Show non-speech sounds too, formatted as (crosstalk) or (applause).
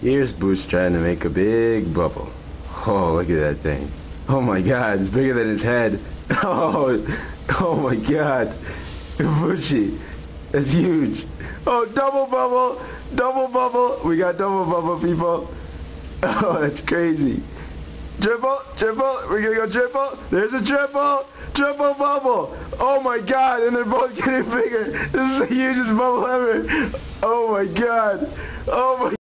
Here's Boots trying to make a big bubble. Oh, look at that thing. Oh my god, it's bigger than his head. (laughs) Oh, oh my god. Bushy. it's huge. Oh, double bubble. Double bubble. We got double bubble, people. (laughs) Oh, that's crazy. Triple, triple. We're gonna go triple. There's a triple. Triple bubble. Oh my god, and they're both (laughs) getting bigger. This is the hugest bubble ever. Oh my god. Oh my